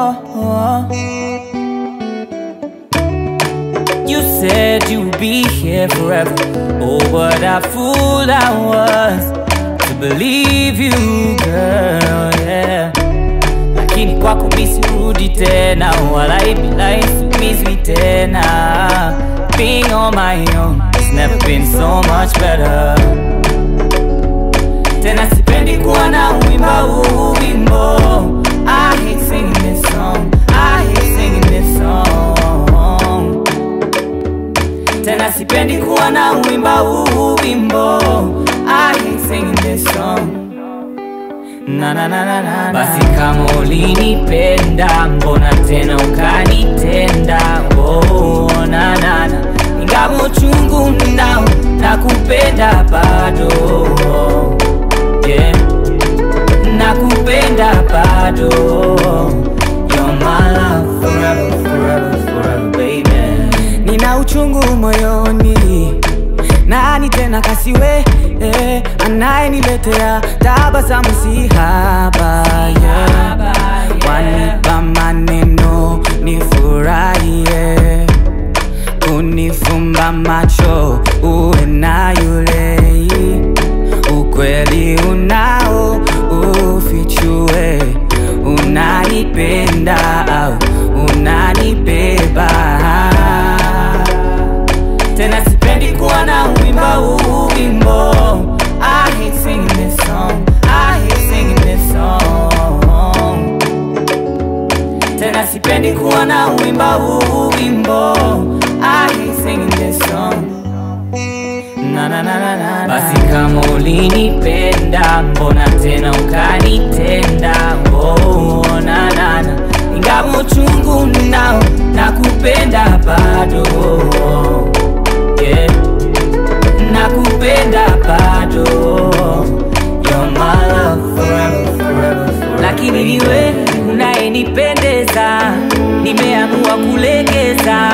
oh, oh. You said you'd be here forever. Oh, what a fool I was To believe you, girl, yeah. Lakini kwako mi rudi tena Wala ibilai sumizwi tena. Being on my own It's never been so much better. Tena sipendi kuwa na uimba uimbo sipendi kuwa na uimba huu wimbo. I hate singing this song. Na, na, na, na, na. Basi kama ulinipenda, mbona tena ukanitenda? Oh, na, na, na. Ingawa uchungu Na nakupenda bado uchungu moyoni nani tena kasiwe eh, anayeniletea tabasamu si haba yeah. wanipa maneno Tena sipendi kuwa na uimba huu wimbo I hate singing this song I hate singing this song Tena sipendi kuwa na uimba huu wimbo I hate singing this song na, na, na, na, na. Basi kama ulinipenda mbona tena ukanitenda oh, na, na, na. Ingawa uchungu nao nakupenda bado yeah. kweli we unayenipendeza, nimeamua kulegeza.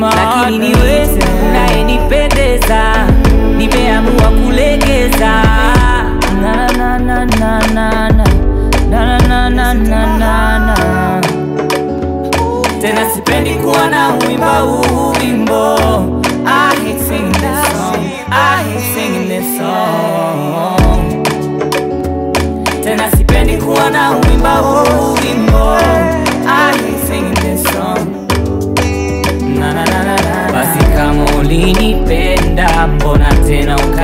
Lakini ni we unayenipendeza, nimeamua kulegeza. Na, Tena sipendi kuwa na uimba huu tena sipendi kuona uimba huu wimbo. Basi kama ulinipenda mbona tena uka